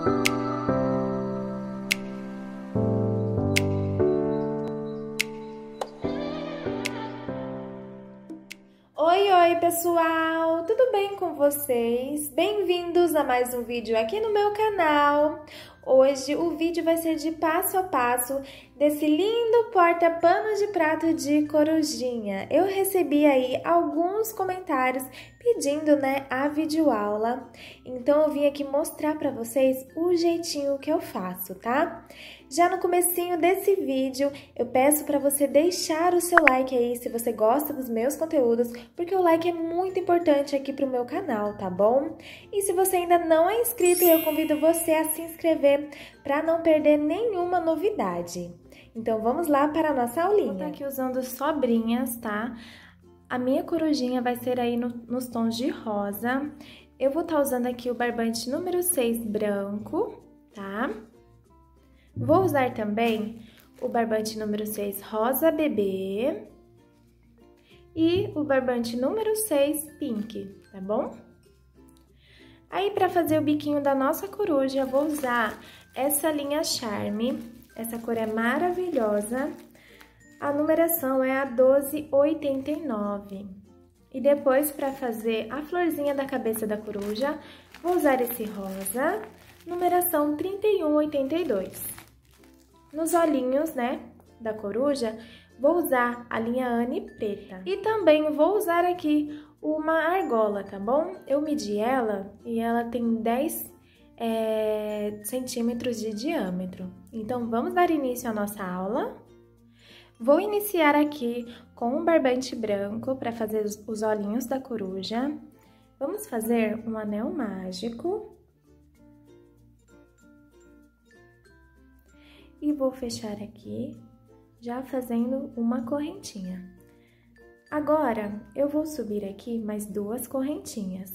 Oi, oi, pessoal! Tudo bem com vocês? Bem-vindos a mais um vídeo aqui no meu canal. Hoje o vídeo vai ser de passo a passo desse lindo porta-pano de prato de corujinha. Eu recebi aí alguns comentários pedindo, né, a videoaula. Então eu vim aqui mostrar para vocês o jeitinho que eu faço, tá? Já no comecinho desse vídeo, eu peço para você deixar o seu like aí se você gosta dos meus conteúdos, porque o like é muito importante aqui pro meu canal, tá bom? E se você ainda não é inscrito, eu convido você a se inscrever para não perder nenhuma novidade. Então vamos lá para a nossa aulinha. Vou estar aqui usando sobrinhas, tá? A minha corujinha vai ser aí no, nos tons de rosa. Eu vou estar usando aqui o barbante número 6 branco, tá? Vou usar também o barbante número 6 rosa bebê e o barbante número 6 pink, tá bom? Aí, para fazer o biquinho da nossa coruja, eu vou usar essa linha Charme. Essa cor é maravilhosa. A numeração é a 1289. E depois, para fazer a florzinha da cabeça da coruja, vou usar esse rosa, numeração 3182. Nos olhinhos, né, da coruja, vou usar a linha Anne preta. E também vou usar aqui uma argola, tá bom? Eu medi ela e ela tem 10 é, centímetros de diâmetro. Então, vamos dar início à nossa aula. Vou iniciar aqui com um barbante branco para fazer os olhinhos da coruja. Vamos fazer um anel mágico. e vou fechar aqui, já fazendo uma correntinha. Agora, eu vou subir aqui mais duas correntinhas,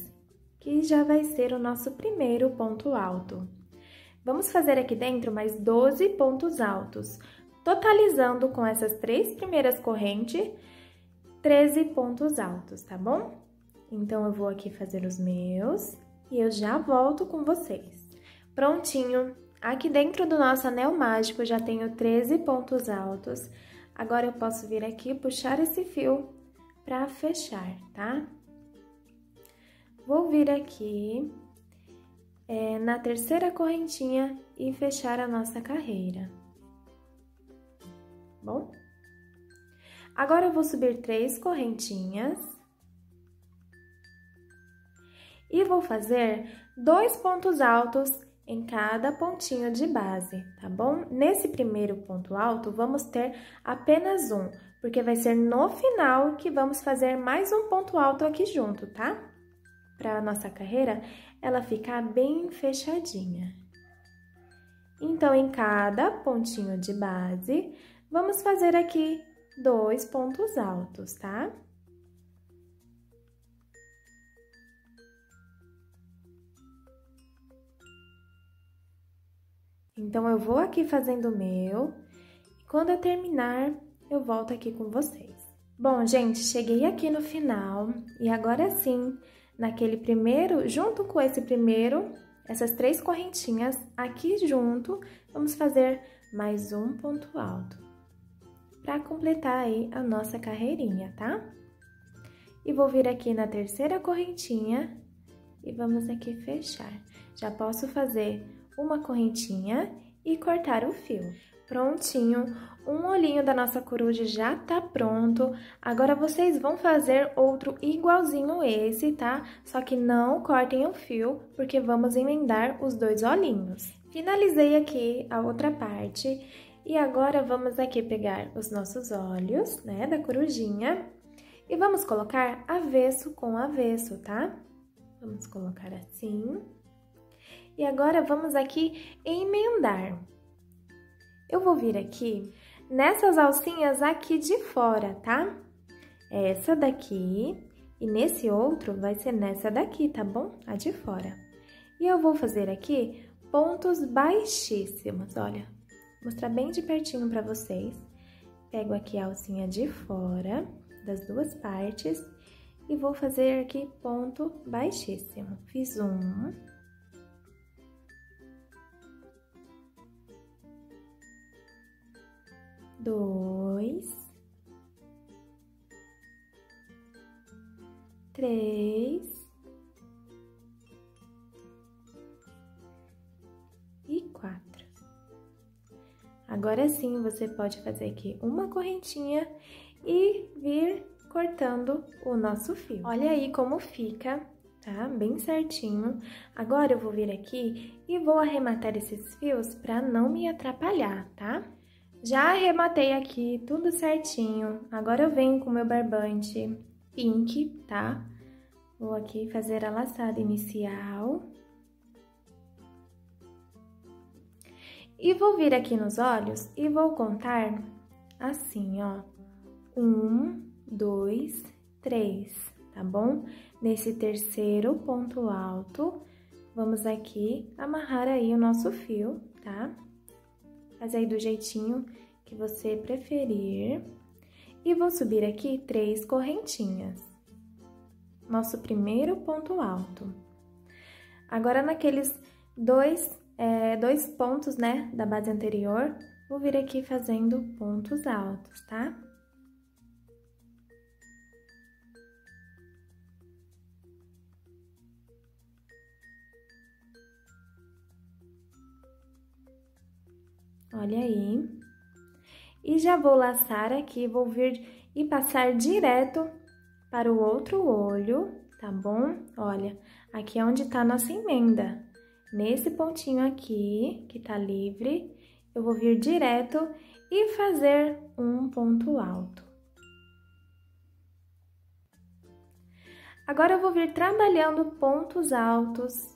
que já vai ser o nosso primeiro ponto alto. Vamos fazer aqui dentro mais 12 pontos altos, totalizando com essas três primeiras correntes, 13 pontos altos, tá bom? Então, eu vou aqui fazer os meus e eu já volto com vocês. Prontinho! Aqui dentro do nosso anel mágico já tenho 13 pontos altos. Agora eu posso vir aqui puxar esse fio para fechar, tá? Vou vir aqui é, na terceira correntinha e fechar a nossa carreira. Bom? Agora eu vou subir três correntinhas. E vou fazer dois pontos altos em cada pontinho de base, tá bom? Nesse primeiro ponto alto, vamos ter apenas um, porque vai ser no final que vamos fazer mais um ponto alto aqui junto, tá? Para a nossa carreira, ela ficar bem fechadinha. Então, em cada pontinho de base, vamos fazer aqui dois pontos altos, tá? Então, eu vou aqui fazendo o meu quando eu terminar, eu volto aqui com vocês. Bom, gente, cheguei aqui no final e agora sim, naquele primeiro, junto com esse primeiro, essas três correntinhas aqui junto, vamos fazer mais um ponto alto para completar aí a nossa carreirinha, tá? E vou vir aqui na terceira correntinha e vamos aqui fechar. Já posso fazer uma correntinha e cortar o fio. Prontinho, um olhinho da nossa coruja já tá pronto. Agora, vocês vão fazer outro igualzinho esse, tá? Só que não cortem o fio, porque vamos emendar os dois olhinhos. Finalizei aqui a outra parte e agora vamos aqui pegar os nossos olhos, né, da corujinha e vamos colocar avesso com avesso, tá? Vamos colocar assim. E agora vamos aqui emendar. Eu vou vir aqui nessas alcinhas aqui de fora, tá? Essa daqui e nesse outro vai ser nessa daqui, tá bom? A de fora. E eu vou fazer aqui pontos baixíssimos, olha. Vou mostrar bem de pertinho pra vocês. Pego aqui a alcinha de fora, das duas partes, e vou fazer aqui ponto baixíssimo. Fiz um, dois, três e quatro. Agora sim, você pode fazer aqui uma correntinha e vir cortando o nosso fio. Olha aí como fica, tá? Bem certinho. Agora eu vou vir aqui e vou arrematar esses fios para não me atrapalhar, tá? Já arrematei aqui tudo certinho. Agora eu venho com o meu barbante pink, tá? Vou aqui fazer a laçada inicial. E vou vir aqui nos olhos e vou contar assim, ó. Um, dois, três, tá bom? Nesse terceiro ponto alto, vamos aqui amarrar aí o nosso fio, tá? Faz aí do jeitinho que você preferir. E vou subir aqui três correntinhas. Nosso primeiro ponto alto. Agora, naqueles dois é, dois pontos, né, da base anterior, vou vir aqui fazendo pontos altos, tá? Olha aí. E já vou laçar aqui, vou vir e passar direto para o outro olho, tá bom? Olha, aqui é onde tá a nossa emenda. Nesse pontinho aqui, que tá livre, eu vou vir direto e fazer um ponto alto. Agora, eu vou vir trabalhando pontos altos,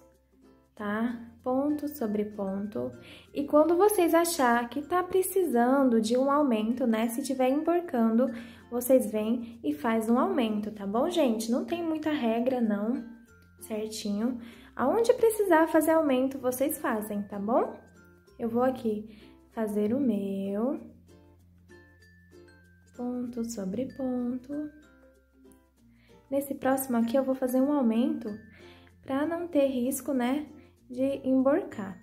tá? Ponto sobre ponto. E quando vocês achar que tá precisando de um aumento, né? Se tiver emborcando, vocês vêm e faz um aumento, tá bom, gente? Não tem muita regra, não, certinho. Aonde precisar fazer aumento, vocês fazem, tá bom? Eu vou aqui fazer o meu. Ponto sobre ponto. Nesse próximo aqui, eu vou fazer um aumento para não ter risco, né, de emborcar.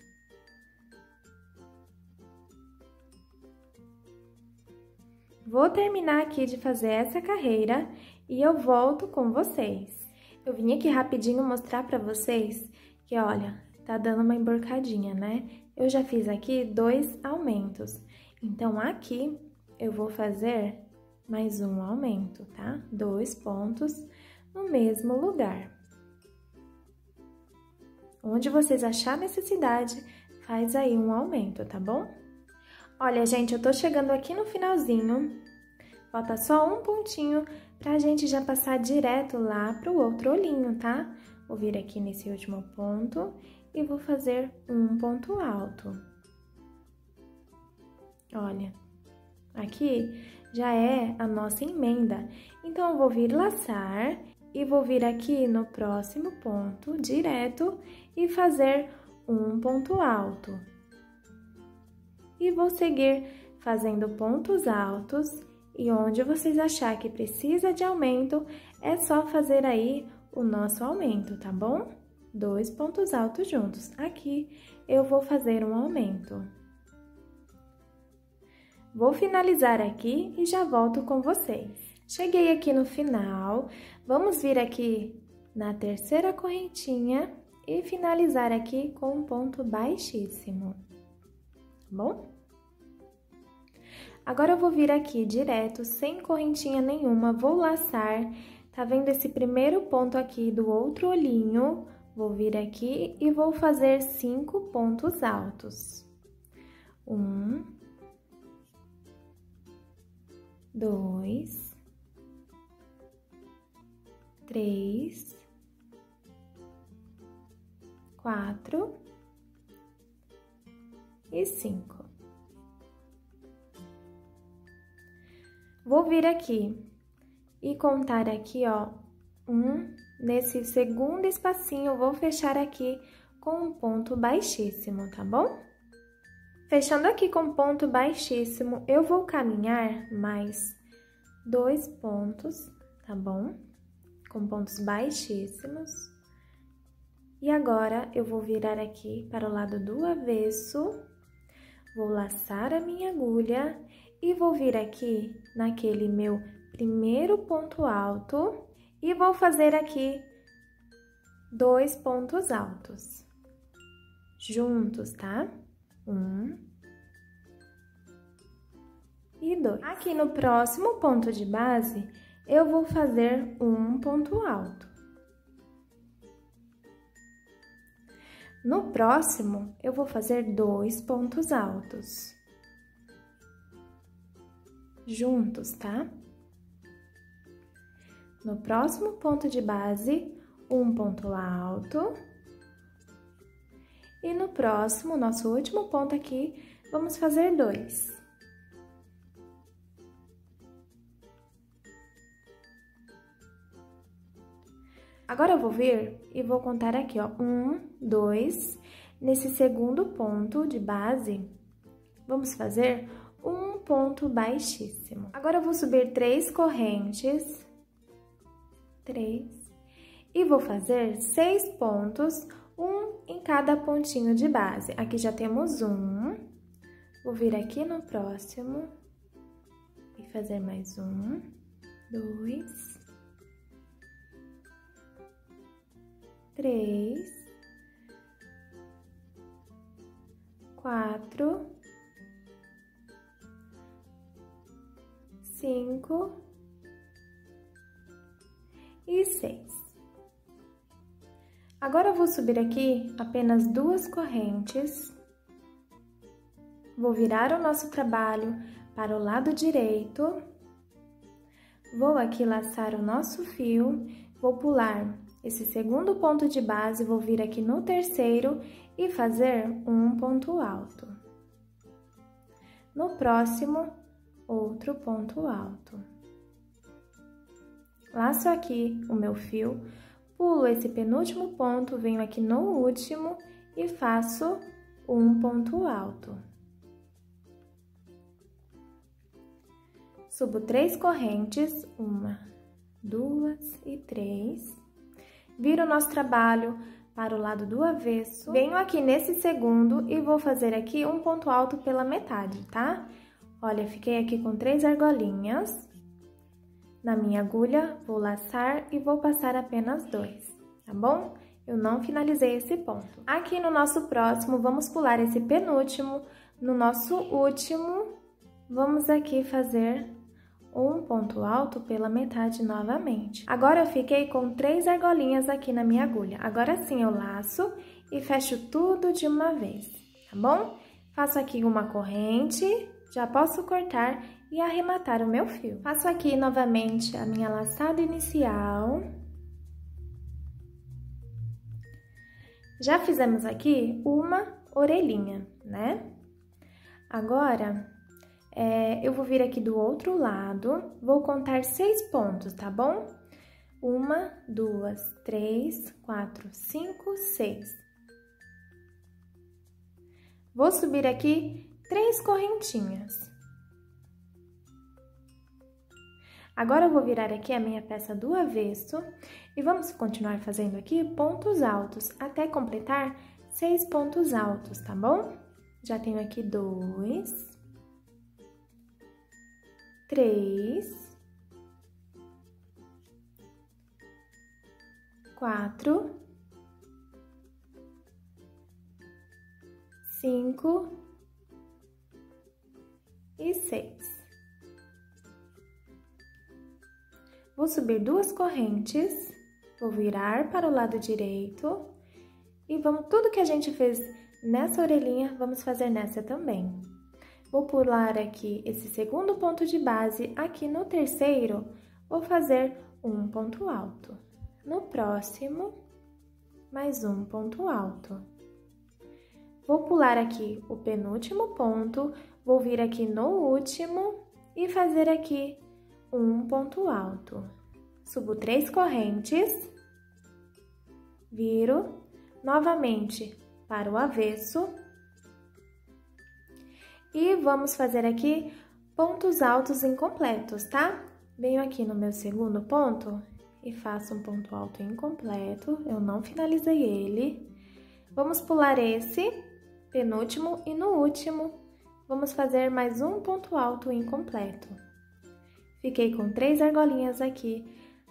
Vou terminar aqui de fazer essa carreira e eu volto com vocês. Eu vim aqui rapidinho mostrar pra vocês que, olha, tá dando uma emborcadinha, né? Eu já fiz aqui dois aumentos. Então, aqui eu vou fazer mais um aumento, tá? Dois pontos no mesmo lugar. Onde vocês achar necessidade, faz aí um aumento, tá bom? Olha, gente, eu tô chegando aqui no finalzinho. Falta só um pontinho pra gente já passar direto lá pro outro olhinho, tá? Vou vir aqui nesse último ponto e vou fazer um ponto alto. Olha, aqui já é a nossa emenda. Então, eu vou vir laçar e vou vir aqui no próximo ponto, direto, e fazer um ponto alto. E vou seguir fazendo pontos altos e onde vocês achar que precisa de aumento, é só fazer aí o nosso aumento, tá bom? Dois pontos altos juntos. Aqui eu vou fazer um aumento. Vou finalizar aqui e já volto com vocês. Cheguei aqui no final, vamos vir aqui na terceira correntinha e finalizar aqui com um ponto baixíssimo, tá bom? Agora eu vou vir aqui direto, sem correntinha nenhuma, vou laçar. Tá vendo esse primeiro ponto aqui do outro olhinho? Vou vir aqui e vou fazer cinco pontos altos. Um, dois, três, quatro e cinco. Vou vir aqui e contar aqui, ó, um, nesse segundo espacinho, vou fechar aqui com um ponto baixíssimo, tá bom? Fechando aqui com ponto baixíssimo, eu vou caminhar mais dois pontos, tá bom? Com pontos baixíssimos. E agora, eu vou virar aqui para o lado do avesso, vou laçar a minha agulha e vou vir aqui naquele meu primeiro ponto alto e vou fazer aqui dois pontos altos juntos, tá? Um e dois. Aqui no próximo ponto de base, eu vou fazer um ponto alto. No próximo, eu vou fazer dois pontos altos. Juntos, tá? No próximo ponto de base, um ponto alto. E no próximo, nosso último ponto aqui, vamos fazer dois. Agora eu vou vir e vou contar aqui, ó, um, dois. Nesse segundo ponto de base, vamos fazer um ponto baixíssimo. Agora eu vou subir três correntes, três, e vou fazer seis pontos, um em cada pontinho de base. Aqui já temos um, vou vir aqui no próximo e fazer mais um, dois, três, quatro, cinco e seis. Agora eu vou subir aqui apenas duas correntes. Vou virar o nosso trabalho para o lado direito. Vou aqui laçar o nosso fio, vou pular esse segundo ponto de base, vou vir aqui no terceiro e fazer um ponto alto. No próximo, outro ponto alto. Laço aqui o meu fio, pulo esse penúltimo ponto, venho aqui no último e faço um ponto alto. Subo três correntes, uma, duas e três viro o nosso trabalho para o lado do avesso, venho aqui nesse segundo e vou fazer aqui um ponto alto pela metade, tá? Olha, fiquei aqui com três argolinhas. Na minha agulha, vou laçar e vou passar apenas dois, tá bom? Eu não finalizei esse ponto. Aqui no nosso próximo, vamos pular esse penúltimo. No nosso último, vamos aqui fazer um ponto alto pela metade novamente. Agora eu fiquei com três argolinhas aqui na minha agulha. Agora sim eu laço e fecho tudo de uma vez, tá bom? Faço aqui uma corrente, já posso cortar e arrematar o meu fio. Faço aqui novamente a minha laçada inicial. Já fizemos aqui uma orelhinha, né? Agora, é, eu vou vir aqui do outro lado, vou contar seis pontos, tá bom? Uma, duas, três, quatro, cinco, seis. Vou subir aqui três correntinhas. Agora, eu vou virar aqui a minha peça do avesso e vamos continuar fazendo aqui pontos altos até completar seis pontos altos, tá bom? Já tenho aqui dois, três, quatro, cinco e seis. Vou subir duas correntes, vou virar para o lado direito e vamos tudo que a gente fez nessa orelhinha, vamos fazer nessa também. Vou pular aqui esse segundo ponto de base, aqui no terceiro, vou fazer um ponto alto. No próximo, mais um ponto alto. Vou pular aqui o penúltimo ponto, vou vir aqui no último e fazer aqui um ponto alto. Subo três correntes, viro, novamente para o avesso, e vamos fazer aqui pontos altos incompletos, tá? Venho aqui no meu segundo ponto e faço um ponto alto incompleto, eu não finalizei ele. Vamos pular esse, penúltimo, e no último vamos fazer mais um ponto alto incompleto. Fiquei com três argolinhas aqui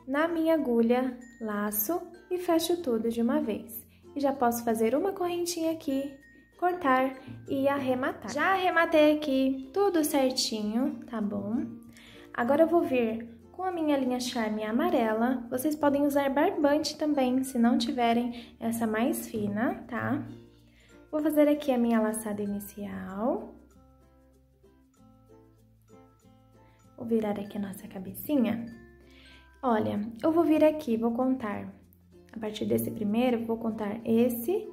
na minha agulha, laço e fecho tudo de uma vez. E já posso fazer uma correntinha aqui, cortar e arrematar. Já arrematei aqui tudo certinho, tá bom? Agora eu vou vir com a minha linha Charme amarela. Vocês podem usar barbante também, se não tiverem essa mais fina, tá? Vou fazer aqui a minha laçada inicial. Vou virar aqui a nossa cabecinha. Olha, eu vou vir aqui, vou contar. A partir desse primeiro, vou contar esse.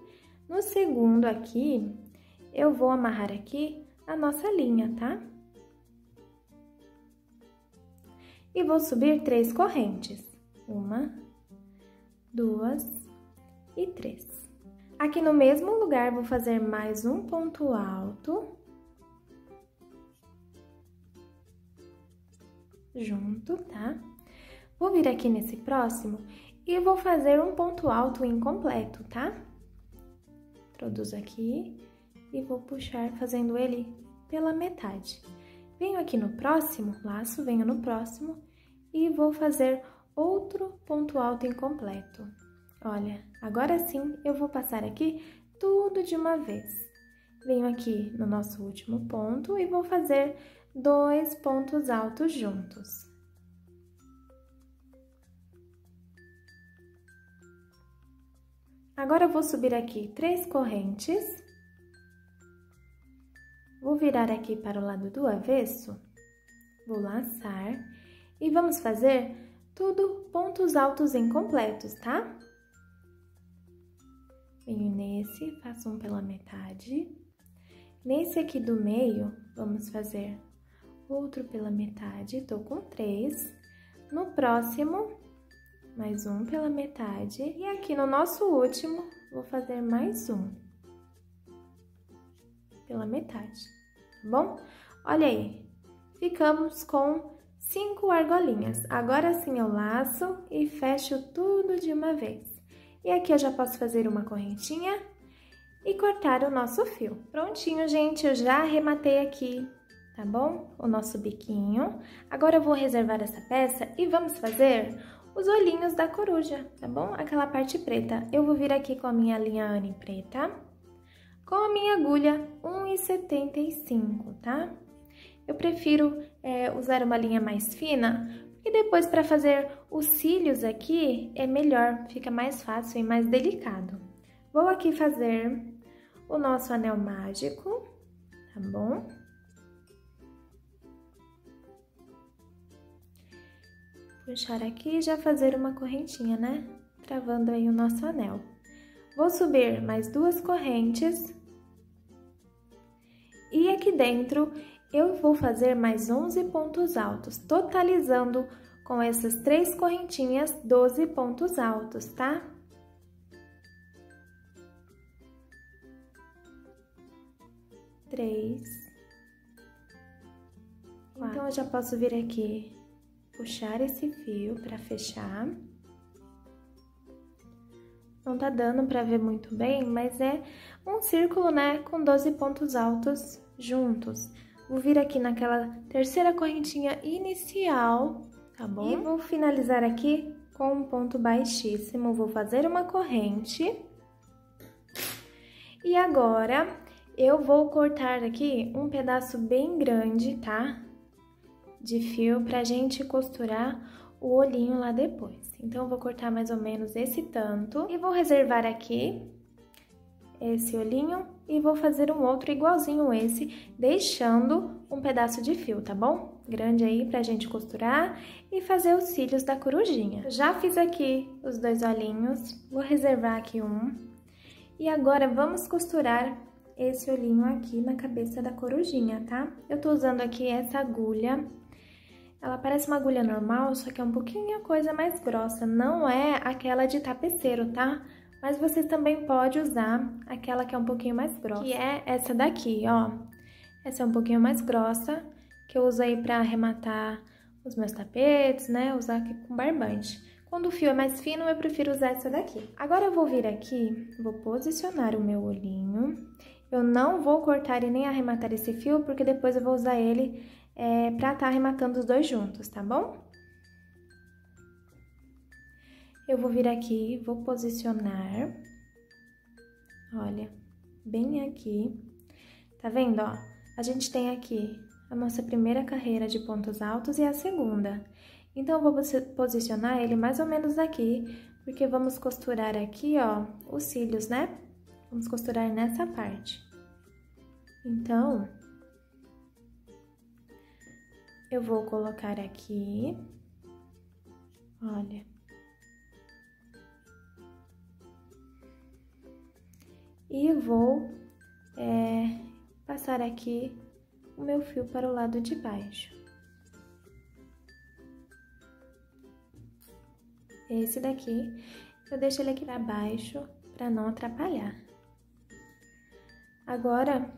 No segundo aqui, eu vou amarrar aqui a nossa linha, tá? E vou subir três correntes. Uma, duas e três. Aqui no mesmo lugar, vou fazer mais um ponto alto. junto, tá? Vou vir aqui nesse próximo e vou fazer um ponto alto incompleto, tá? Introduzo aqui e vou puxar fazendo ele pela metade. Venho aqui no próximo, laço, venho no próximo e vou fazer outro ponto alto incompleto. Olha, agora sim eu vou passar aqui tudo de uma vez. Venho aqui no nosso último ponto e vou fazer dois pontos altos juntos. Agora, eu vou subir aqui três correntes. Vou virar aqui para o lado do avesso. Vou laçar. E vamos fazer tudo pontos altos incompletos, tá? Venho nesse, faço um pela metade. Nesse aqui do meio, vamos fazer outro pela metade, tô com três. No próximo, mais um pela metade. E aqui no nosso último, vou fazer mais um pela metade, tá bom? Olha aí, ficamos com cinco argolinhas. Agora sim eu laço e fecho tudo de uma vez. E aqui eu já posso fazer uma correntinha e cortar o nosso fio. Prontinho, gente, eu já arrematei aqui tá bom? O nosso biquinho. Agora eu vou reservar essa peça e vamos fazer os olhinhos da coruja, tá bom? Aquela parte preta. Eu vou vir aqui com a minha linha Anne preta, com a minha agulha 1,75, tá? Eu prefiro é, usar uma linha mais fina, porque depois para fazer os cílios aqui é melhor, fica mais fácil e mais delicado. Vou aqui fazer o nosso anel mágico, tá bom? Puxar aqui e já fazer uma correntinha, né? Travando aí o nosso anel. Vou subir mais duas correntes. E aqui dentro eu vou fazer mais 11 pontos altos, totalizando com essas três correntinhas 12 pontos altos, tá? Três. Então, eu já posso vir aqui puxar esse fio para fechar. Não tá dando para ver muito bem, mas é um círculo, né, com 12 pontos altos juntos. Vou vir aqui naquela terceira correntinha inicial, tá bom? E vou finalizar aqui com um ponto baixíssimo. Vou fazer uma corrente. E agora, eu vou cortar aqui um pedaço bem grande, tá? De fio pra gente costurar o olhinho lá depois. Então, vou cortar mais ou menos esse tanto e vou reservar aqui esse olhinho e vou fazer um outro igualzinho esse, deixando um pedaço de fio, tá bom? Grande aí pra gente costurar e fazer os cílios da corujinha. Já fiz aqui os dois olhinhos, vou reservar aqui um. E agora vamos costurar esse olhinho aqui na cabeça da corujinha, tá? Eu tô usando aqui essa agulha ela parece uma agulha normal, só que é um pouquinho a coisa mais grossa. Não é aquela de tapeceiro, tá? Mas vocês também podem usar aquela que é um pouquinho mais grossa. Que é essa daqui, ó. Essa é um pouquinho mais grossa, que eu uso aí pra arrematar os meus tapetes, né? Usar aqui com barbante. Quando o fio é mais fino, eu prefiro usar essa daqui. Agora eu vou vir aqui, vou posicionar o meu olhinho Eu não vou cortar e nem arrematar esse fio, porque depois eu vou usar ele é, pra tá arrematando os dois juntos, tá bom? Eu vou vir aqui, vou posicionar, olha, bem aqui. Tá vendo, ó? A gente tem aqui a nossa primeira carreira de pontos altos e a segunda. Então, eu vou posicionar ele mais ou menos aqui, porque vamos costurar aqui, ó, os cílios, né? Vamos costurar nessa parte. Então, eu vou colocar aqui, olha. E vou é, passar aqui o meu fio para o lado de baixo. Esse daqui, eu deixo ele aqui para baixo para não atrapalhar. Agora,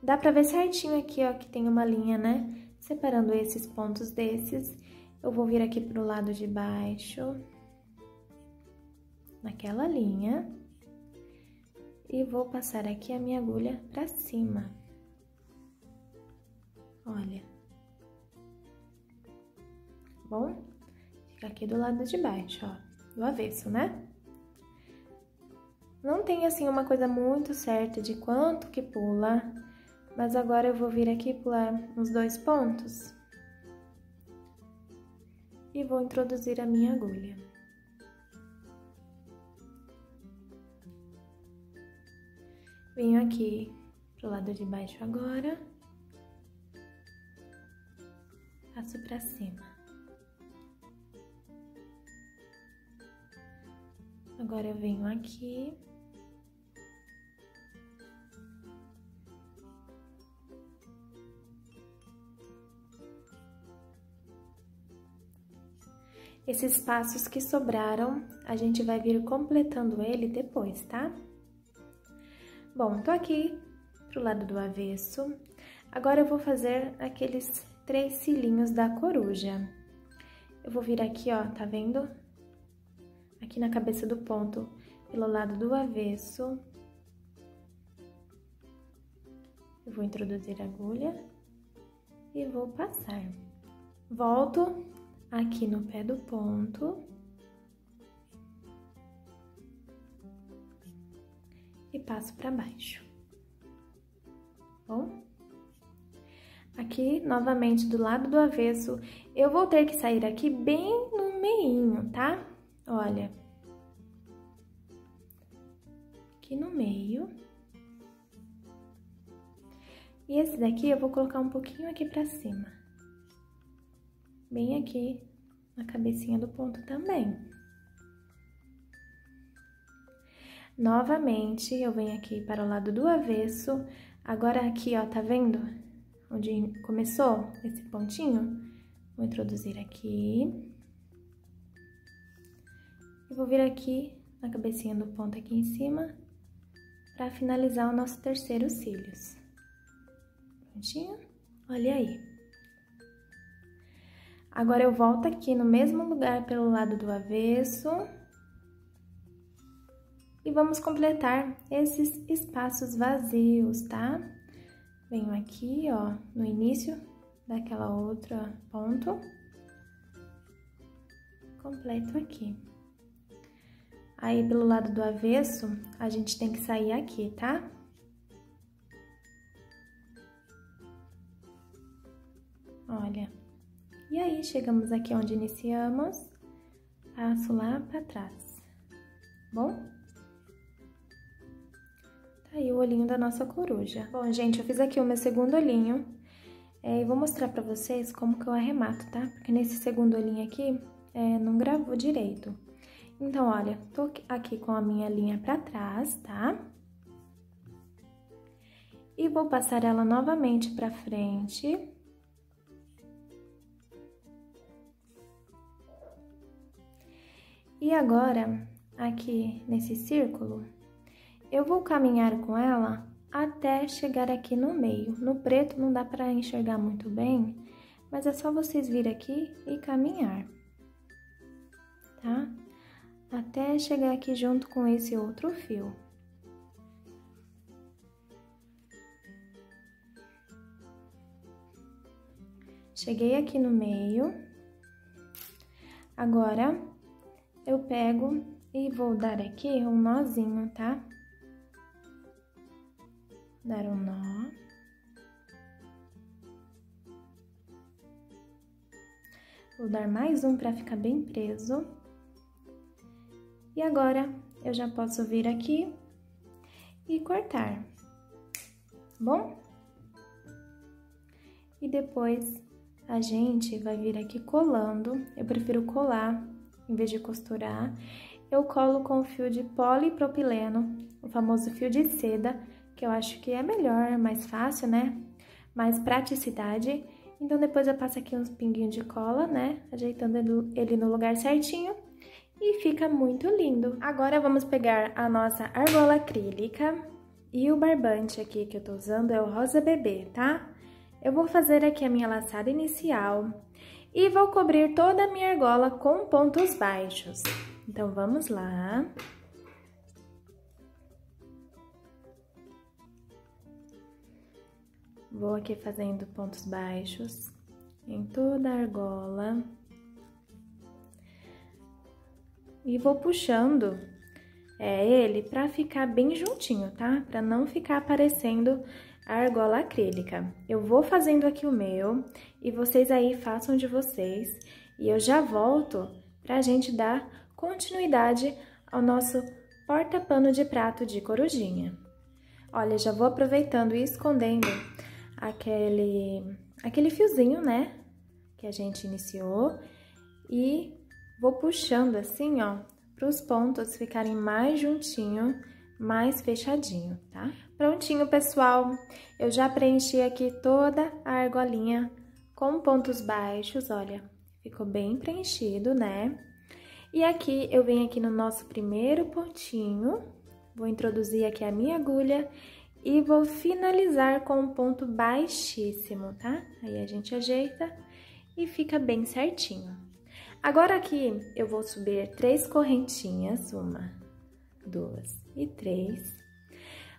dá pra ver certinho aqui, ó, que tem uma linha, né? Separando esses pontos desses, eu vou vir aqui pro lado de baixo, naquela linha, e vou passar aqui a minha agulha pra cima. Olha. Bom, fica aqui do lado de baixo, ó, do avesso, né? Não tem assim uma coisa muito certa de quanto que pula, mas agora eu vou vir aqui pular os dois pontos e vou introduzir a minha agulha. Venho aqui pro lado de baixo agora, passo pra cima. Agora eu venho aqui Esses passos que sobraram, a gente vai vir completando ele depois, tá? Bom, tô aqui pro lado do avesso. Agora eu vou fazer aqueles três cílinhos da coruja. Eu vou vir aqui, ó, tá vendo? Aqui na cabeça do ponto, pelo lado do avesso. Eu vou introduzir a agulha e vou passar. Volto aqui no pé do ponto. E passo para baixo. Bom? Aqui, novamente, do lado do avesso, eu vou ter que sair aqui bem no meinho, tá? Olha. Aqui no meio. E esse daqui eu vou colocar um pouquinho aqui pra cima bem aqui na cabecinha do ponto também. Novamente, eu venho aqui para o lado do avesso. Agora aqui, ó, tá vendo? Onde começou esse pontinho? Vou introduzir aqui. E vou vir aqui na cabecinha do ponto aqui em cima para finalizar o nosso terceiro cílios. Prontinho? Olha aí. Agora, eu volto aqui no mesmo lugar pelo lado do avesso. E vamos completar esses espaços vazios, tá? Venho aqui, ó, no início daquela outra ponto. Completo aqui. Aí, pelo lado do avesso, a gente tem que sair aqui, tá? Olha. E aí, chegamos aqui onde iniciamos, passo lá para trás, bom? Tá aí o olhinho da nossa coruja. Bom, gente, eu fiz aqui o meu segundo olhinho é, e vou mostrar pra vocês como que eu arremato, tá? Porque nesse segundo olhinho aqui, é, não gravou direito. Então, olha, tô aqui com a minha linha pra trás, tá? E vou passar ela novamente pra frente E agora, aqui nesse círculo, eu vou caminhar com ela até chegar aqui no meio. No preto não dá para enxergar muito bem, mas é só vocês vir aqui e caminhar, tá? Até chegar aqui junto com esse outro fio. Cheguei aqui no meio. Agora, eu pego e vou dar aqui um nozinho, tá? Dar um nó. Vou dar mais um para ficar bem preso. E agora, eu já posso vir aqui e cortar, bom? E depois, a gente vai vir aqui colando. Eu prefiro colar, em vez de costurar. Eu colo com fio de polipropileno, o famoso fio de seda, que eu acho que é melhor, mais fácil, né? Mais praticidade. Então, depois eu passo aqui uns pinguinhos de cola, né? Ajeitando ele no lugar certinho. E fica muito lindo. Agora, vamos pegar a nossa argola acrílica. E o barbante aqui que eu tô usando é o rosa bebê, tá? Eu vou fazer aqui a minha laçada inicial. E vou cobrir toda a minha argola com pontos baixos. Então, vamos lá. Vou aqui fazendo pontos baixos em toda a argola. E vou puxando é, ele para ficar bem juntinho, tá? Para não ficar aparecendo a argola acrílica. Eu vou fazendo aqui o meu e vocês aí façam de vocês. E eu já volto pra gente dar continuidade ao nosso porta-pano de prato de corujinha. Olha, já vou aproveitando e escondendo aquele, aquele fiozinho, né? Que a gente iniciou. E vou puxando assim, ó, para os pontos ficarem mais juntinho, mais fechadinho, tá? Prontinho, pessoal! Eu já preenchi aqui toda a argolinha com pontos baixos, olha, ficou bem preenchido, né? E aqui, eu venho aqui no nosso primeiro pontinho, vou introduzir aqui a minha agulha e vou finalizar com um ponto baixíssimo, tá? Aí a gente ajeita e fica bem certinho. Agora aqui eu vou subir três correntinhas, uma, duas e três.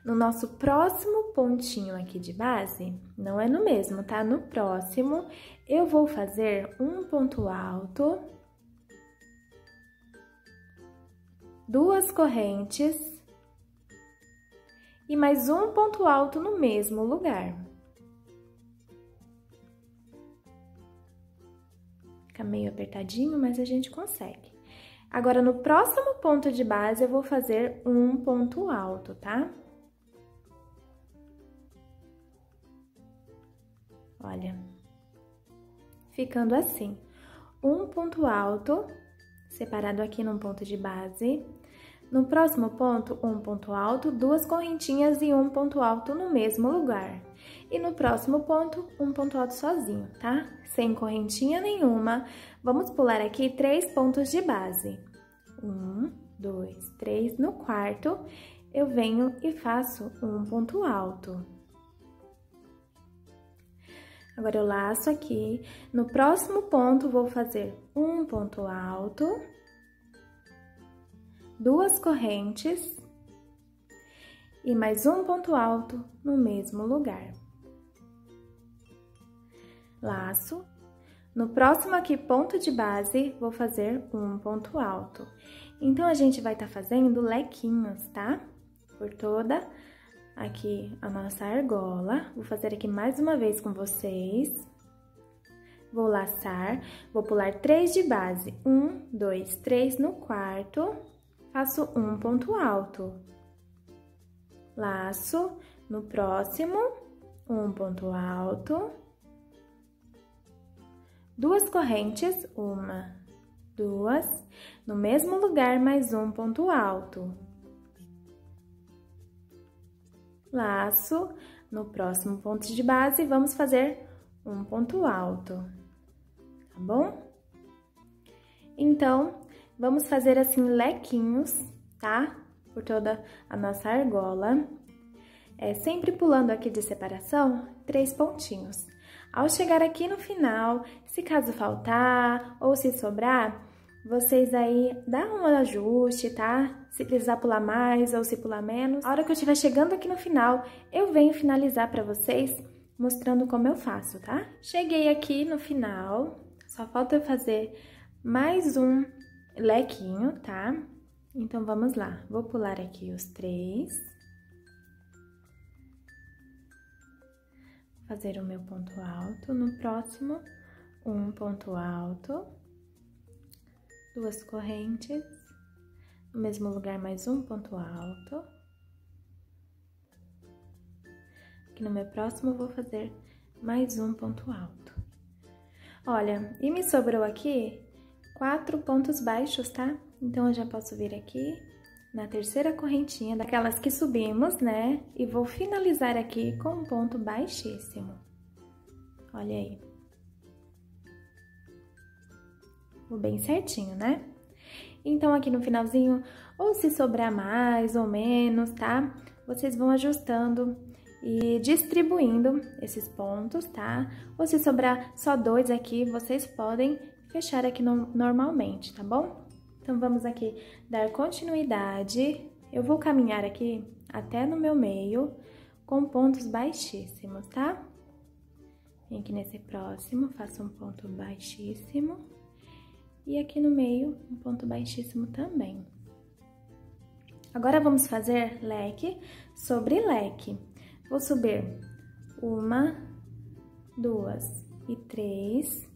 No nosso próximo pontinho aqui de base, não é no mesmo, tá? No próximo, eu vou fazer um ponto alto, duas correntes e mais um ponto alto no mesmo lugar. Fica meio apertadinho, mas a gente consegue. Agora, no próximo ponto de base, eu vou fazer um ponto alto, tá? Olha, ficando assim. Um ponto alto, separado aqui num ponto de base, no próximo ponto, um ponto alto, duas correntinhas e um ponto alto no mesmo lugar. E no próximo ponto, um ponto alto sozinho, tá? Sem correntinha nenhuma. Vamos pular aqui três pontos de base. Um, dois, três. No quarto, eu venho e faço um ponto alto. Agora, eu laço aqui. No próximo ponto, vou fazer um ponto alto duas correntes e mais um ponto alto no mesmo lugar. Laço. No próximo aqui, ponto de base, vou fazer um ponto alto. Então, a gente vai estar tá fazendo lequinhos, tá? Por toda aqui a nossa argola. Vou fazer aqui mais uma vez com vocês. Vou laçar, vou pular três de base. Um, dois, três no quarto faço um ponto alto. Laço, no próximo, um ponto alto. Duas correntes, uma, duas, no mesmo lugar, mais um ponto alto. Laço, no próximo ponto de base, vamos fazer um ponto alto, tá bom? Então, Vamos fazer assim lequinhos, tá? Por toda a nossa argola. É, sempre pulando aqui de separação, três pontinhos. Ao chegar aqui no final, se caso faltar ou se sobrar, vocês aí dá um ajuste, tá? Se precisar pular mais ou se pular menos. A hora que eu estiver chegando aqui no final, eu venho finalizar para vocês mostrando como eu faço, tá? Cheguei aqui no final, só falta eu fazer mais um lequinho, tá? Então, vamos lá. Vou pular aqui os três. Fazer o meu ponto alto. No próximo, um ponto alto. Duas correntes. No mesmo lugar, mais um ponto alto. Aqui no meu próximo, vou fazer mais um ponto alto. Olha, e me sobrou aqui quatro pontos baixos, tá? Então, eu já posso vir aqui na terceira correntinha daquelas que subimos, né? E vou finalizar aqui com um ponto baixíssimo. Olha aí. Vou bem certinho, né? Então, aqui no finalzinho, ou se sobrar mais ou menos, tá? Vocês vão ajustando e distribuindo esses pontos, tá? Ou se sobrar só dois aqui, vocês podem fechar aqui no, normalmente, tá bom? Então, vamos aqui dar continuidade. Eu vou caminhar aqui até no meu meio com pontos baixíssimos, tá? Vem aqui nesse próximo, faço um ponto baixíssimo. E aqui no meio, um ponto baixíssimo também. Agora, vamos fazer leque sobre leque. Vou subir uma, duas e três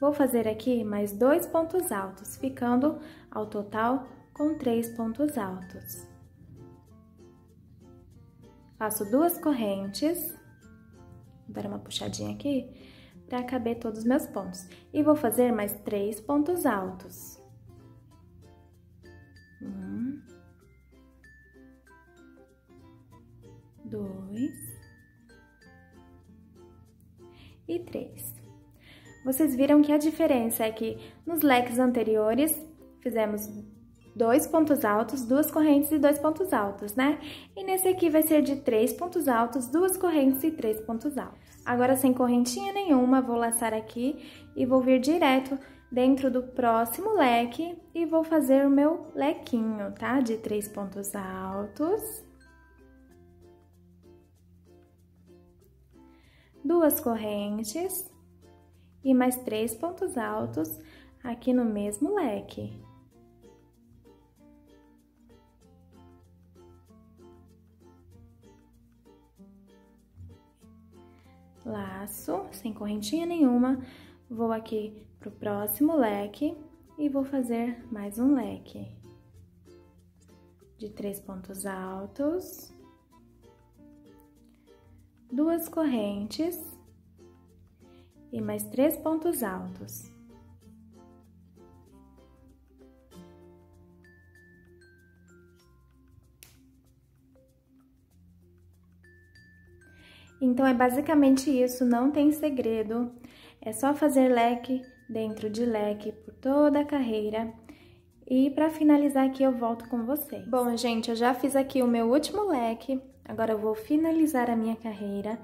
Vou fazer aqui mais dois pontos altos, ficando ao total com três pontos altos. Faço duas correntes, vou dar uma puxadinha aqui, para caber todos os meus pontos. E vou fazer mais três pontos altos. Um, dois e três. Vocês viram que a diferença é que nos leques anteriores fizemos dois pontos altos, duas correntes e dois pontos altos, né? E nesse aqui vai ser de três pontos altos, duas correntes e três pontos altos. Agora, sem correntinha nenhuma, vou laçar aqui e vou vir direto dentro do próximo leque e vou fazer o meu lequinho, tá? De três pontos altos. Duas correntes e mais três pontos altos aqui no mesmo leque. Laço, sem correntinha nenhuma, vou aqui pro próximo leque e vou fazer mais um leque. De três pontos altos, duas correntes. E mais três pontos altos. Então, é basicamente isso, não tem segredo. É só fazer leque dentro de leque por toda a carreira. E para finalizar aqui, eu volto com vocês. Bom, gente, eu já fiz aqui o meu último leque. Agora, eu vou finalizar a minha carreira,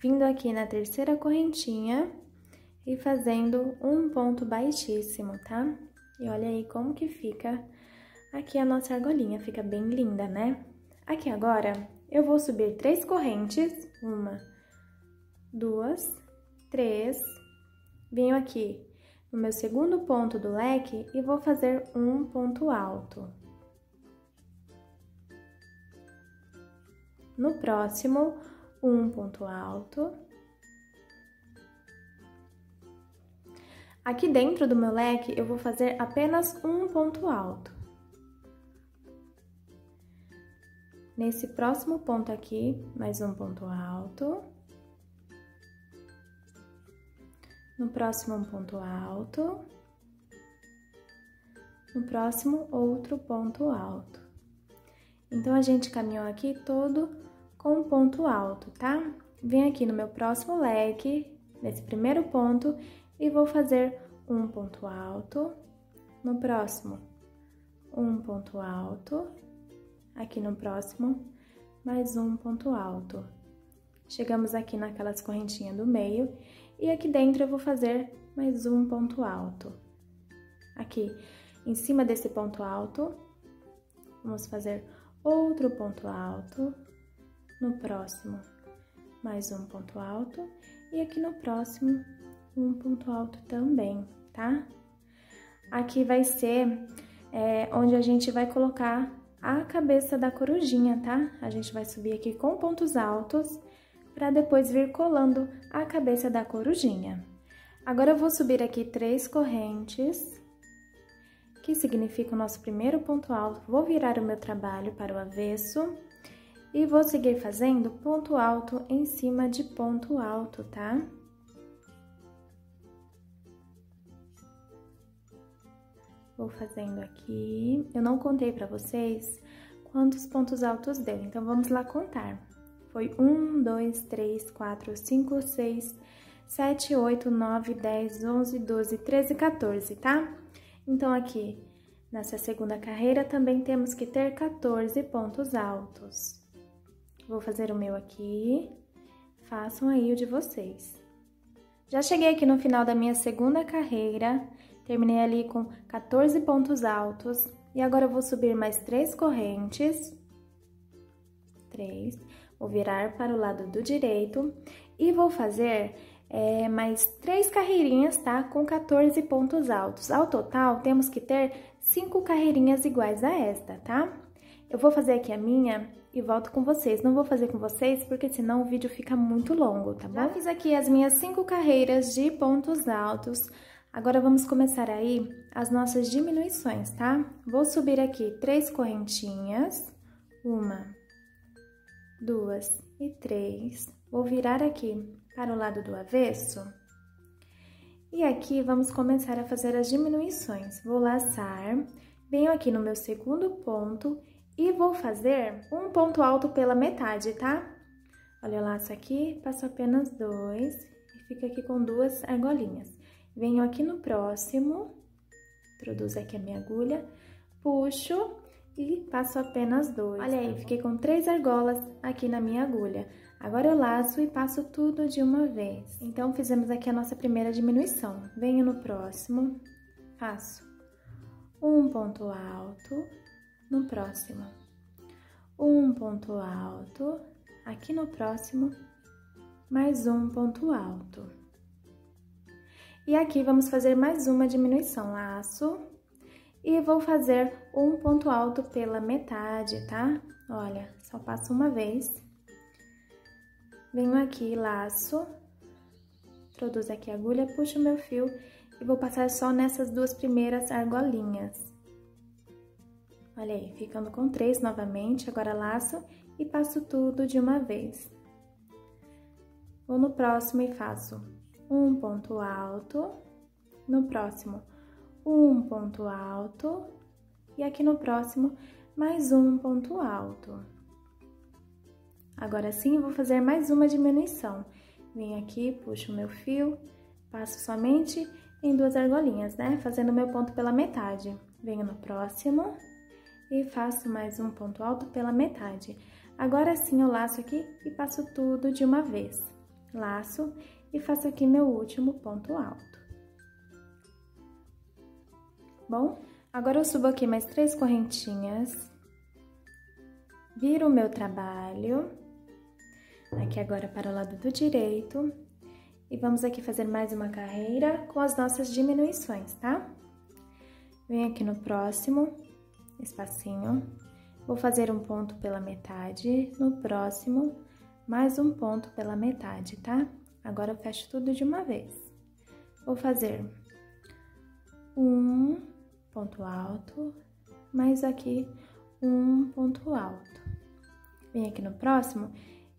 vindo aqui na terceira correntinha e fazendo um ponto baixíssimo, tá? E olha aí como que fica aqui a nossa argolinha, fica bem linda, né? Aqui agora, eu vou subir três correntes, uma, duas, três, venho aqui no meu segundo ponto do leque e vou fazer um ponto alto. No próximo, um ponto alto. Aqui dentro do meu leque, eu vou fazer apenas um ponto alto. Nesse próximo ponto aqui, mais um ponto alto. No próximo, um ponto alto. No próximo, outro ponto alto. Então, a gente caminhou aqui todo com um ponto alto, tá? Vem aqui no meu próximo leque, nesse primeiro ponto, e vou fazer um ponto alto. No próximo, um ponto alto. Aqui no próximo, mais um ponto alto. Chegamos aqui naquelas correntinhas do meio e aqui dentro eu vou fazer mais um ponto alto. Aqui, em cima desse ponto alto, vamos fazer outro ponto alto. No próximo, mais um ponto alto, e aqui no próximo, um ponto alto também, tá? Aqui vai ser é, onde a gente vai colocar a cabeça da corujinha, tá? A gente vai subir aqui com pontos altos, para depois vir colando a cabeça da corujinha. Agora, eu vou subir aqui três correntes, que significa o nosso primeiro ponto alto. Vou virar o meu trabalho para o avesso e vou seguir fazendo ponto alto em cima de ponto alto, tá? Vou fazendo aqui. Eu não contei para vocês quantos pontos altos deu, então vamos lá contar. Foi um, dois, três, quatro, cinco, seis, sete, oito, nove, dez, onze, doze, treze, 14, tá? Então, aqui, nessa segunda carreira, também temos que ter 14 pontos altos. Vou fazer o meu aqui, façam aí o de vocês. Já cheguei aqui no final da minha segunda carreira, terminei ali com 14 pontos altos, e agora eu vou subir mais três correntes. Três. Vou virar para o lado do direito e vou fazer é, mais três carreirinhas, tá? Com 14 pontos altos. Ao total, temos que ter cinco carreirinhas iguais a esta, tá? Eu vou fazer aqui a minha e volto com vocês. Não vou fazer com vocês porque senão o vídeo fica muito longo, tá bom? Já fiz aqui as minhas cinco carreiras de pontos altos. Agora, vamos começar aí as nossas diminuições, tá? Vou subir aqui três correntinhas. Uma, duas e três. Vou virar aqui para o lado do avesso. E aqui, vamos começar a fazer as diminuições. Vou laçar, venho aqui no meu segundo ponto e vou fazer um ponto alto pela metade, tá? Olha, eu laço aqui, passo apenas dois e fica aqui com duas argolinhas. Venho aqui no próximo, introduzo aqui a minha agulha, puxo e passo apenas dois. Olha aí, fiquei com três argolas aqui na minha agulha. Agora eu laço e passo tudo de uma vez. Então, fizemos aqui a nossa primeira diminuição. Venho no próximo, faço um ponto alto, no próximo. Um ponto alto, aqui no próximo, mais um ponto alto. E aqui vamos fazer mais uma diminuição, laço, e vou fazer um ponto alto pela metade, tá? Olha, só passo uma vez. Venho aqui, laço, introduzo aqui a agulha, puxo meu fio e vou passar só nessas duas primeiras argolinhas. Olha aí, ficando com três novamente, agora laço e passo tudo de uma vez. Vou no próximo e faço um ponto alto, no próximo um ponto alto e aqui no próximo mais um ponto alto. Agora sim, vou fazer mais uma diminuição. Venho aqui, puxo o meu fio, passo somente em duas argolinhas, né? Fazendo meu ponto pela metade. Venho no próximo e faço mais um ponto alto pela metade. Agora sim eu laço aqui e passo tudo de uma vez. Laço e faço aqui meu último ponto alto. Bom, agora eu subo aqui mais três correntinhas, viro o meu trabalho, aqui agora para o lado do direito, e vamos aqui fazer mais uma carreira com as nossas diminuições, tá? Venho aqui no próximo, espacinho. Vou fazer um ponto pela metade, no próximo, mais um ponto pela metade, tá? Agora eu fecho tudo de uma vez. Vou fazer um ponto alto, mais aqui um ponto alto. Vem aqui no próximo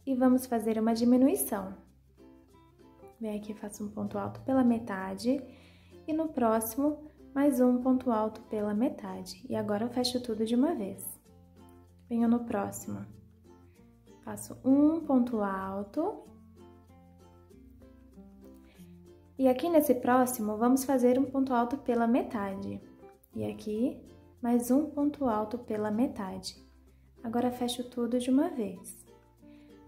e vamos fazer uma diminuição. Vem aqui, faço um ponto alto pela metade e no próximo mais um ponto alto pela metade. E agora eu fecho tudo de uma vez. Venho no próximo. Faço um ponto alto. E aqui nesse próximo, vamos fazer um ponto alto pela metade. E aqui, mais um ponto alto pela metade. Agora fecho tudo de uma vez.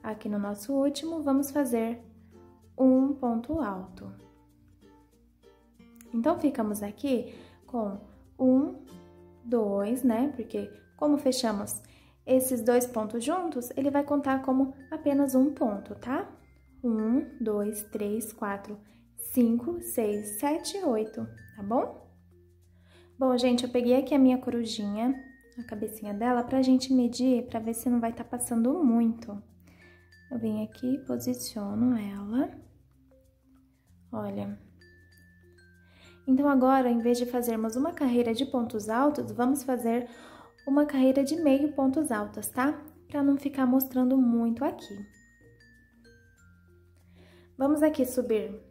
Aqui no nosso último, vamos fazer um ponto alto. Então, ficamos aqui com um, dois, né? Porque como fechamos esses dois pontos juntos, ele vai contar como apenas um ponto, tá? Um, dois, três, quatro, cinco, seis, sete, oito, tá bom? Bom, gente, eu peguei aqui a minha corujinha, a cabecinha dela, pra gente medir, pra ver se não vai estar tá passando muito. Eu venho aqui, posiciono ela. Olha. Então, agora, em vez de fazermos uma carreira de pontos altos, vamos fazer uma carreira de meio pontos altos, tá? Pra não ficar mostrando muito aqui. Vamos aqui subir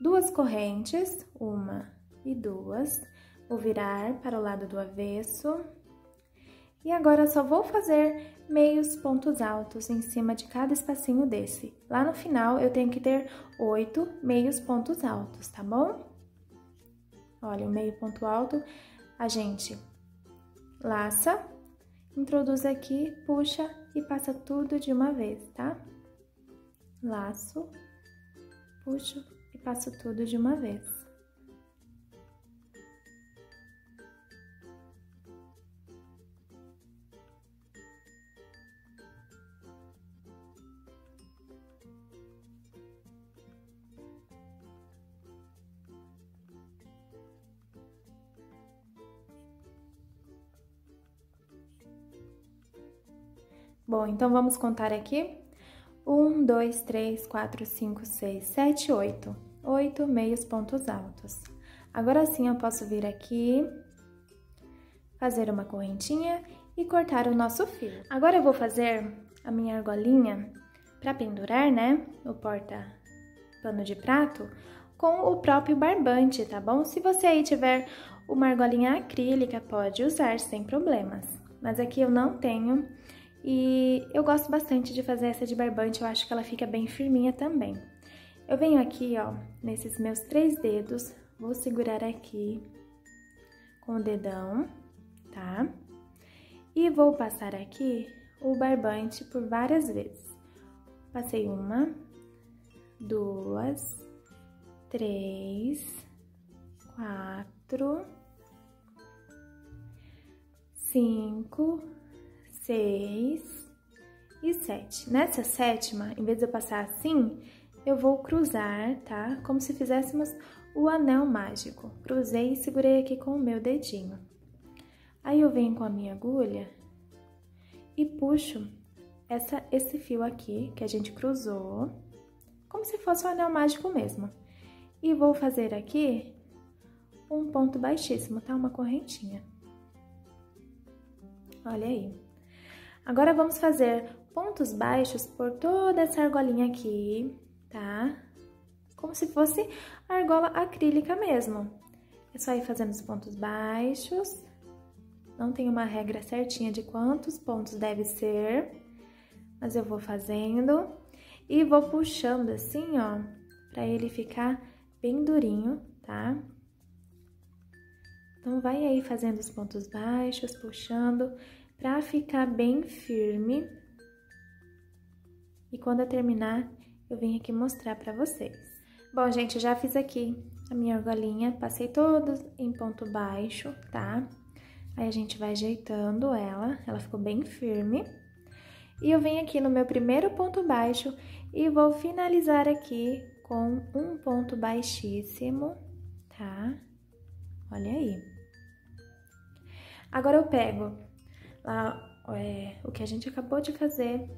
duas correntes, uma e duas. Vou virar para o lado do avesso. E agora só vou fazer meios pontos altos em cima de cada espacinho desse. Lá no final eu tenho que ter oito meios pontos altos, tá bom? Olha, o meio ponto alto, a gente laça, introduz aqui, puxa e passa tudo de uma vez, tá? Laço, puxo passo tudo de uma vez. Bom, então vamos contar aqui um, dois, três, quatro, cinco, seis, sete, oito. Oito meios pontos altos. Agora sim eu posso vir aqui, fazer uma correntinha e cortar o nosso fio. Agora eu vou fazer a minha argolinha para pendurar, né, o porta pano de prato, com o próprio barbante, tá bom? Se você aí tiver uma argolinha acrílica, pode usar sem problemas. Mas aqui eu não tenho, e eu gosto bastante de fazer essa de barbante, eu acho que ela fica bem firminha também. Eu venho aqui, ó, nesses meus três dedos, vou segurar aqui com o dedão, tá? E vou passar aqui o barbante por várias vezes. Passei uma, duas, três, quatro, cinco, seis e sete. Nessa sétima, em vez de eu passar assim, eu vou cruzar, tá? Como se fizéssemos o anel mágico. Cruzei e segurei aqui com o meu dedinho. Aí eu venho com a minha agulha e puxo essa, esse fio aqui que a gente cruzou, como se fosse um anel mágico mesmo. E vou fazer aqui um ponto baixíssimo, tá? Uma correntinha. Olha aí. Agora, vamos fazer pontos baixos por toda essa argolinha aqui, tá? Como se fosse argola acrílica mesmo. É só ir fazendo os pontos baixos. Não tem uma regra certinha de quantos pontos deve ser, mas eu vou fazendo e vou puxando assim, ó, pra ele ficar bem durinho, tá? Então, vai aí fazendo os pontos baixos, puxando para ficar bem firme. E quando eu terminar, eu venho aqui mostrar para vocês. Bom, gente, já fiz aqui a minha argolinha, passei todos em ponto baixo, tá? Aí a gente vai ajeitando ela, ela ficou bem firme. E eu venho aqui no meu primeiro ponto baixo e vou finalizar aqui com um ponto baixíssimo, tá? Olha aí. Agora eu pego lá é, o que a gente acabou de fazer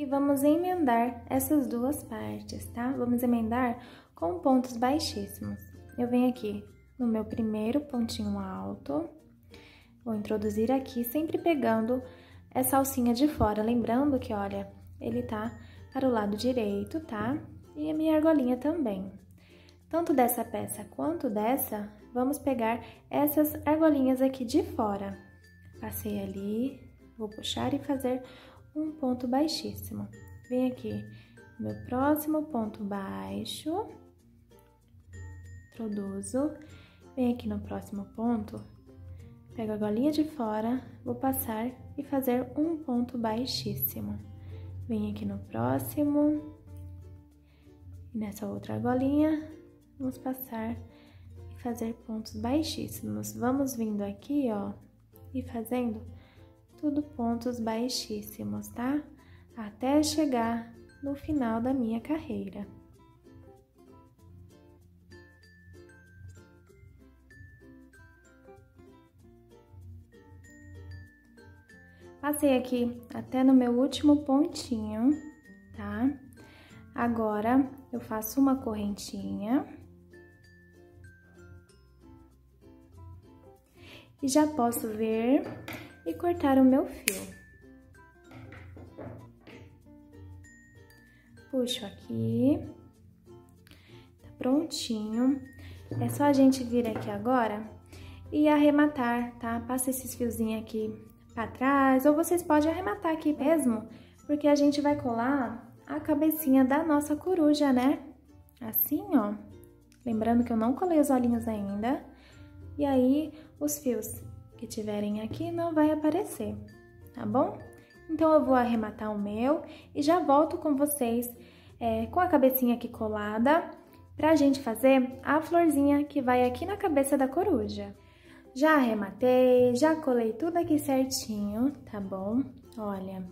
e vamos emendar essas duas partes, tá? Vamos emendar com pontos baixíssimos. Eu venho aqui no meu primeiro pontinho alto, vou introduzir aqui, sempre pegando essa alcinha de fora, lembrando que, olha, ele tá para o lado direito, tá? E a minha argolinha também. Tanto dessa peça quanto dessa, vamos pegar essas argolinhas aqui de fora. Passei ali, vou puxar e fazer um ponto baixíssimo. Vem aqui, meu próximo ponto baixo, introduzo, vem aqui no próximo ponto, pego a golinha de fora, vou passar e fazer um ponto baixíssimo. Vem aqui no próximo, e nessa outra golinha, vamos passar e fazer pontos baixíssimos. Vamos vindo aqui, ó, e fazendo tudo pontos baixíssimos, tá? Até chegar no final da minha carreira. Passei aqui até no meu último pontinho, tá? Agora, eu faço uma correntinha. E já posso ver e cortar o meu fio. Puxo aqui. Tá prontinho. É só a gente vir aqui agora e arrematar, tá? Passa esses fiozinhos aqui pra trás, ou vocês podem arrematar aqui mesmo, porque a gente vai colar a cabecinha da nossa coruja, né? Assim, ó. Lembrando que eu não colei os olhinhos ainda. E aí, os fios que tiverem aqui não vai aparecer, tá bom? Então, eu vou arrematar o meu e já volto com vocês é, com a cabecinha aqui colada pra gente fazer a florzinha que vai aqui na cabeça da coruja. Já arrematei, já colei tudo aqui certinho, tá bom? Olha,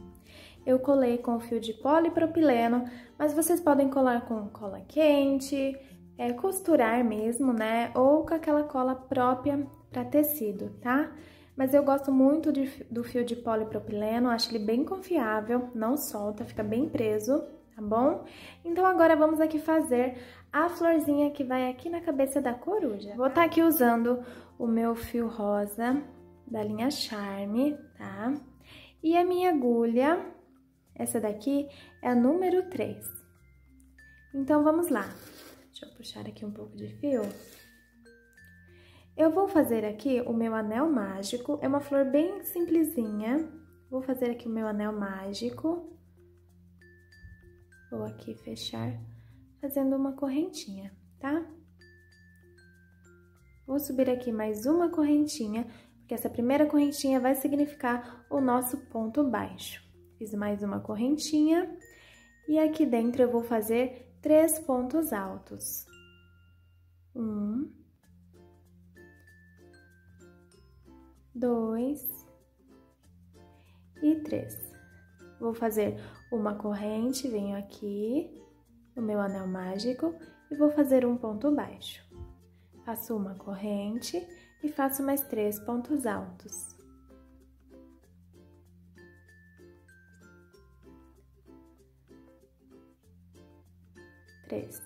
eu colei com fio de polipropileno, mas vocês podem colar com cola quente, é, costurar mesmo, né? Ou com aquela cola própria para tecido, tá? Mas eu gosto muito de, do fio de polipropileno, acho ele bem confiável, não solta, fica bem preso, tá bom? Então agora vamos aqui fazer a florzinha que vai aqui na cabeça da coruja. Vou estar tá aqui usando o meu fio rosa da linha Charme, tá? E a minha agulha essa daqui é a número 3. Então, vamos lá. Deixa eu puxar aqui um pouco de fio. Eu vou fazer aqui o meu anel mágico. É uma flor bem simplesinha. Vou fazer aqui o meu anel mágico. Vou aqui fechar fazendo uma correntinha, tá? Vou subir aqui mais uma correntinha, porque essa primeira correntinha vai significar o nosso ponto baixo. Fiz mais uma correntinha e aqui dentro eu vou fazer três pontos altos. Um, dois e três. Vou fazer uma corrente, venho aqui no meu anel mágico e vou fazer um ponto baixo. Faço uma corrente e faço mais três pontos altos. três.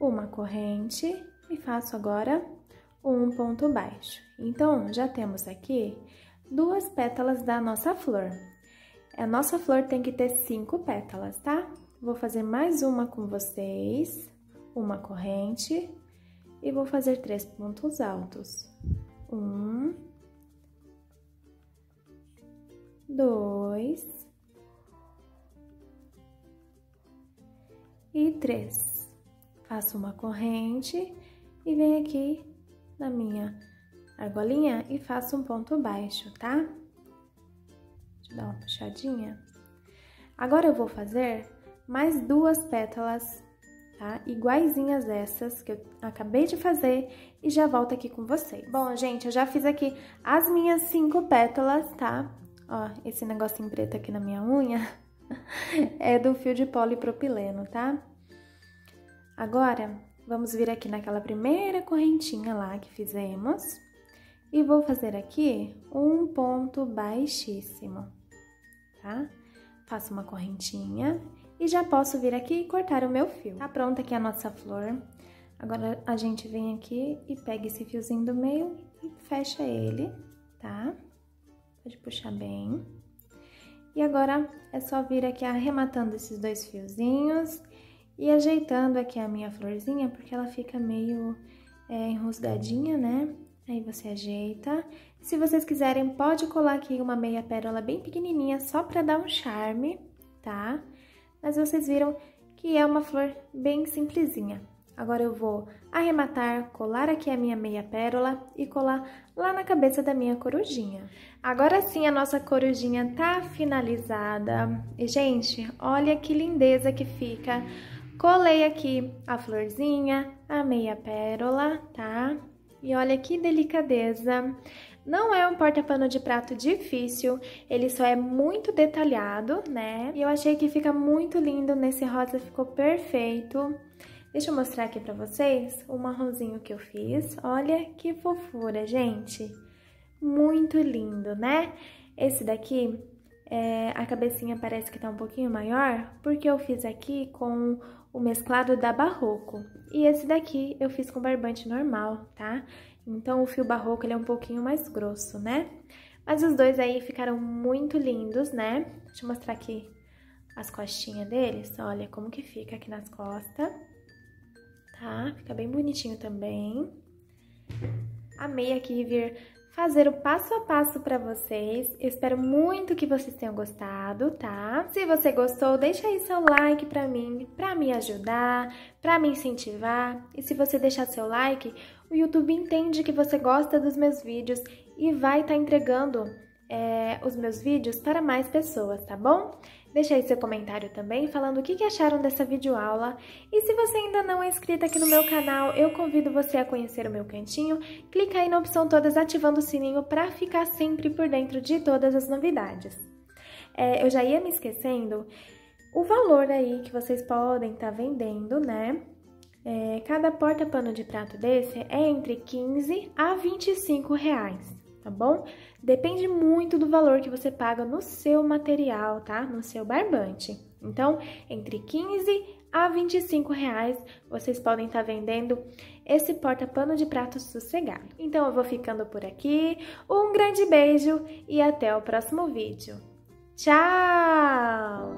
Uma corrente e faço agora um ponto baixo. Então, já temos aqui duas pétalas da nossa flor. A nossa flor tem que ter cinco pétalas, tá? Vou fazer mais uma com vocês, uma corrente, e vou fazer três pontos altos. Um, dois, e três. Faço uma corrente e venho aqui na minha argolinha e faço um ponto baixo, tá? Deixa eu dar uma puxadinha. Agora eu vou fazer mais duas pétalas, tá? Iguaizinhas essas que eu acabei de fazer e já volto aqui com vocês. Bom, gente, eu já fiz aqui as minhas cinco pétalas, tá? Ó, esse negocinho preto aqui na minha unha é do fio de polipropileno, tá? Agora, vamos vir aqui naquela primeira correntinha lá que fizemos e vou fazer aqui um ponto baixíssimo, tá? Faço uma correntinha e já posso vir aqui e cortar o meu fio. Tá pronta aqui a nossa flor. Agora, a gente vem aqui e pega esse fiozinho do meio e fecha ele, tá? Pode puxar bem. E agora é só vir aqui arrematando esses dois fiozinhos e ajeitando aqui a minha florzinha, porque ela fica meio é, enrosgadinha, né? Aí você ajeita. Se vocês quiserem, pode colar aqui uma meia pérola bem pequenininha, só pra dar um charme, tá? Mas vocês viram que é uma flor bem simplesinha. Agora eu vou arrematar, colar aqui a minha meia pérola e colar lá na cabeça da minha corujinha. Agora sim a nossa corujinha tá finalizada. E, gente, olha que lindeza que fica. Colei aqui a florzinha, a meia pérola, tá? E olha que delicadeza. Não é um porta-pano de prato difícil, ele só é muito detalhado, né? E eu achei que fica muito lindo, nesse rosa ficou perfeito. Deixa eu mostrar aqui pra vocês o marronzinho que eu fiz. Olha que fofura, gente! Muito lindo, né? Esse daqui, é, a cabecinha parece que tá um pouquinho maior, porque eu fiz aqui com o mesclado da Barroco. E esse daqui eu fiz com barbante normal, tá? Então, o fio Barroco, ele é um pouquinho mais grosso, né? Mas os dois aí ficaram muito lindos, né? Deixa eu mostrar aqui as costinhas deles. Olha como que fica aqui nas costas, tá? Fica bem bonitinho também. Amei aqui vir fazer o passo a passo para vocês. Eu espero muito que vocês tenham gostado, tá? Se você gostou, deixa aí seu like para mim, para me ajudar, para me incentivar. E se você deixar seu like, o YouTube entende que você gosta dos meus vídeos e vai estar tá entregando é, os meus vídeos para mais pessoas, tá bom? Deixa aí seu comentário também falando o que acharam dessa videoaula. E se você ainda não é inscrito aqui no meu canal, eu convido você a conhecer o meu cantinho. Clica aí na opção todas ativando o sininho para ficar sempre por dentro de todas as novidades. É, eu já ia me esquecendo, o valor aí que vocês podem estar tá vendendo, né? É, cada porta-pano de prato desse é entre 15 a 25 reais tá bom? Depende muito do valor que você paga no seu material, tá? No seu barbante. Então, entre 15 a 25 reais, vocês podem estar tá vendendo esse porta-pano de prato sossegado. Então, eu vou ficando por aqui. Um grande beijo e até o próximo vídeo. Tchau!